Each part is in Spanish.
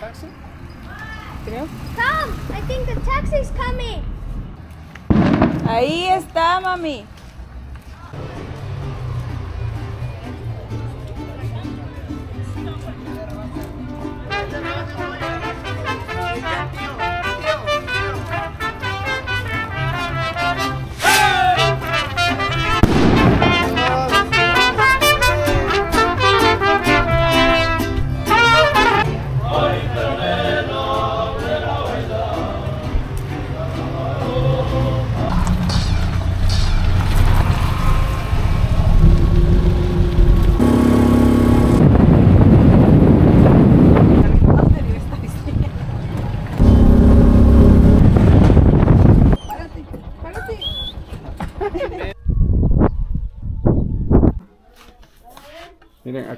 taxi? Creo. Come! I think the taxi's coming. Ahí está, mami.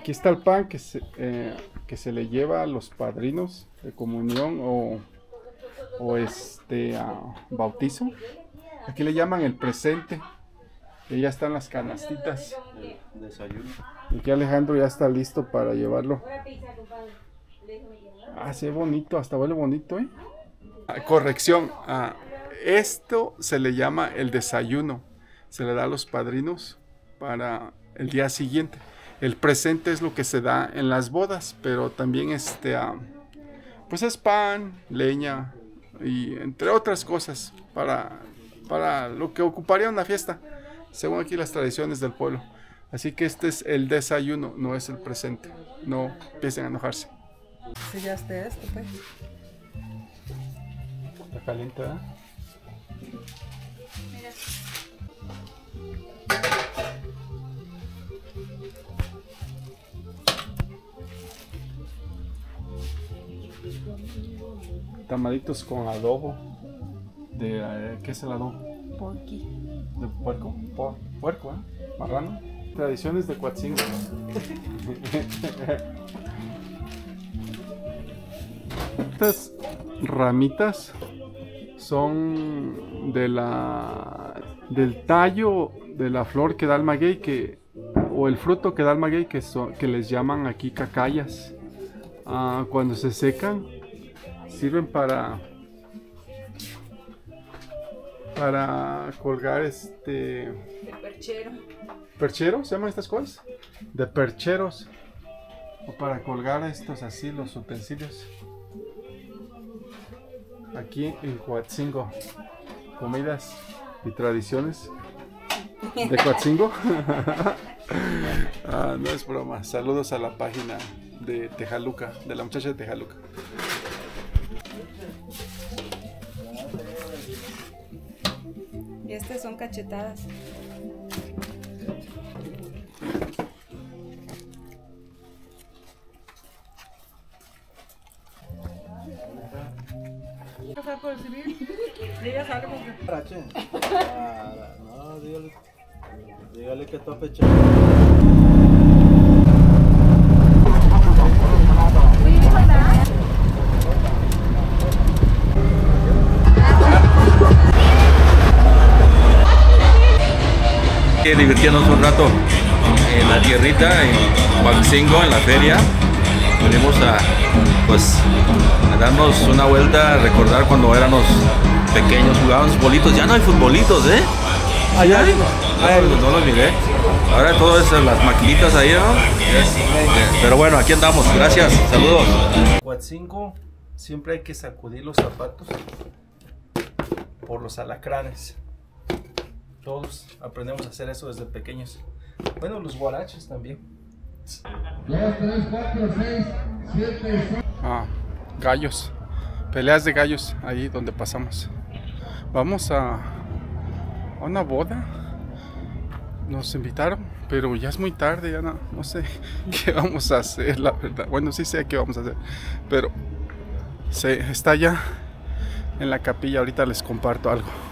Aquí está el pan que se, eh, que se le lleva a los padrinos de comunión o, o este bautizo. Aquí le llaman el presente. Y ya están las canastitas. Y que Alejandro ya está listo para llevarlo. Ah, se ve bonito, hasta huele bonito, ¿eh? Ah, corrección, ah, esto se le llama el desayuno. Se le da a los padrinos para el día siguiente. El presente es lo que se da en las bodas, pero también este, ah, pues es pan, leña y entre otras cosas para, para lo que ocuparía una fiesta, según aquí las tradiciones del pueblo. Así que este es el desayuno, no es el presente. No empiecen a enojarse. Sellaste esto, pues. Está caliente, ¿verdad? Tamaditos con adobo. De, eh, ¿Qué es el adobo? Porky. ¿De puerco? Por- puerco, ¿eh? Marrano. Tradiciones de Coatzingo. Estas ramitas son de la del tallo de la flor que da el maguey que o el fruto que da el maguey que son que les llaman aquí cacayas. Ah, cuando se secan sirven para para colgar este El perchero. percheros, ¿se llaman estas cosas? De percheros. O para colgar estos así, los utensilios. Aquí en Coatzingo. Comidas y tradiciones de Coatzingo. Ah, no es broma. Saludos a la página de Tejaluca, de la muchacha de Tejaluca. Y estas son cachetadas. Rache. Ah, no, dígale. Dígale que está pechado. Que divirtiéndonos un rato en la tierrita, en Huaxingo, en la feria. Venimos a, pues, a darnos una vuelta, a recordar cuando éramos pequeños, jugábamos bolitos. Ya no hay futbolitos, ¿eh? Allá no, no los miré. Ahora todo es las maquinitas ahí, ¿no? Pero bueno, aquí andamos. Gracias. Saludos. Huatzingo siempre hay que sacudir los zapatos por los alacranes. Todos aprendemos a hacer eso desde pequeños. Bueno, los guaraches también. Ah, gallos. Peleas de gallos ahí donde pasamos. Vamos a, a una boda. Nos invitaron, pero ya es muy tarde, ya no, no sé qué vamos a hacer, la verdad. Bueno, sí sé qué vamos a hacer, pero se está ya en la capilla. Ahorita les comparto algo.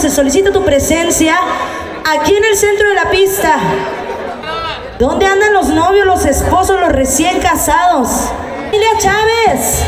se solicita tu presencia aquí en el centro de la pista. ¿Dónde andan los novios, los esposos, los recién casados? ¡Familia Chávez!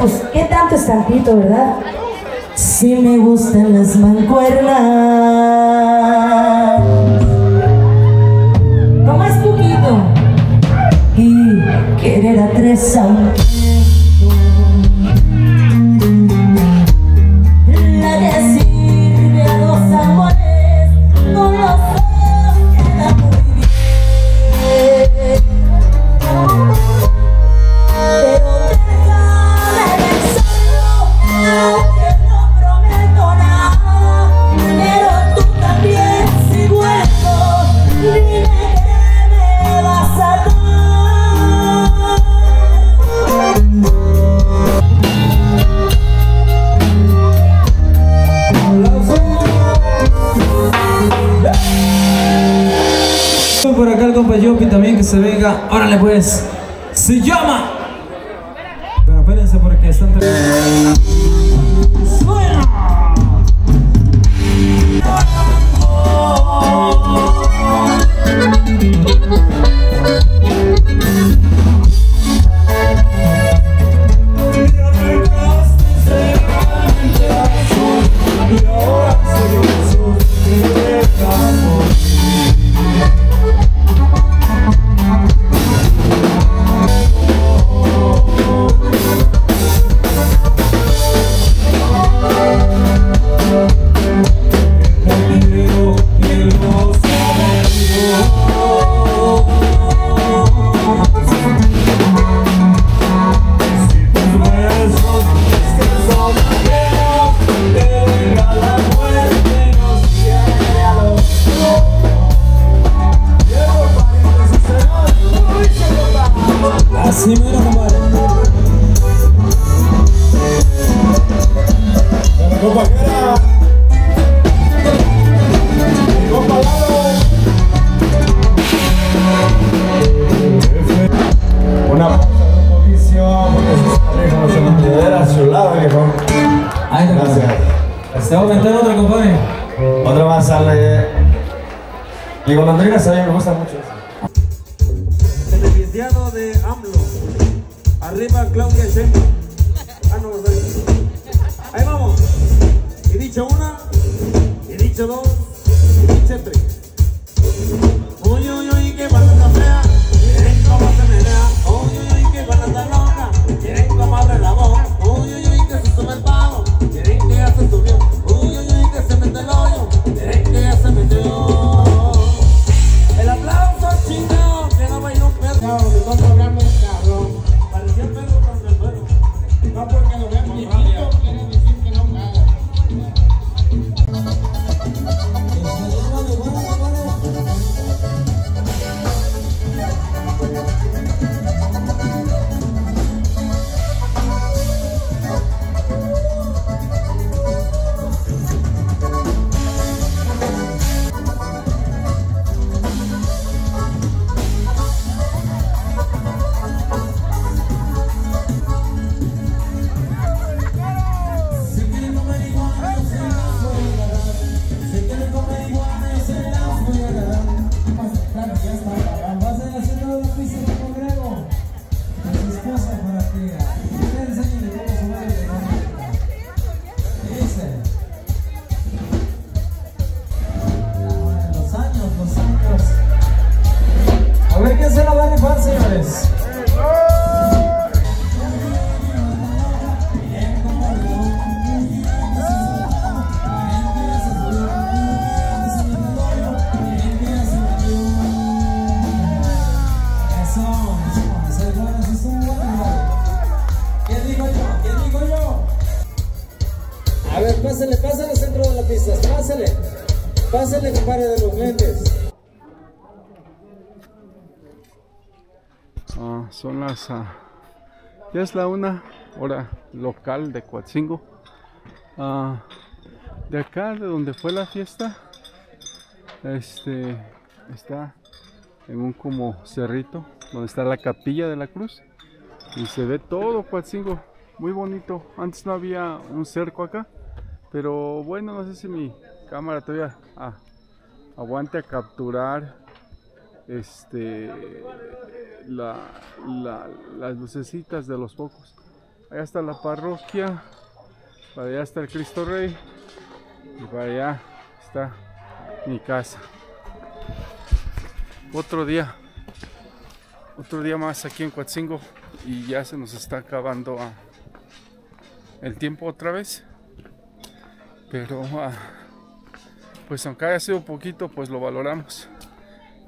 pues, ¿qué tanto es tantito, verdad? Si me gustan las mancuernas. No más poquito. Y querer a tres años Se venga, órale pues, se llama. Pero espérense porque están... Y golondrinas a mí me gusta mucho eso. Beneficiado de AMLO. Arriba Claudia Sheinbaum. Ah, no, ¿verdad? Ahí vamos. He dicho una, he dicho dos. Son las. ah, ya es la una hora local de Coatzingo. Ah, de acá, de donde fue la fiesta, este está en un como cerrito donde está la capilla de la cruz y se ve todo Coatzingo, muy bonito. Antes no había un cerco acá, pero bueno, no sé si mi cámara todavía ah, aguante a capturar este la, la- las lucecitas de los focos. Allá está la parroquia, para allá está el Cristo Rey y para allá está mi casa. Otro día, otro día más aquí en Coatzingo y ya se nos está acabando ah, el tiempo otra vez. Pero ah, pues aunque haya sido poquito, pues lo valoramos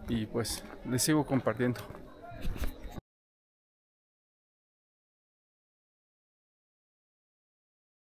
y pues les sigo compartiendo.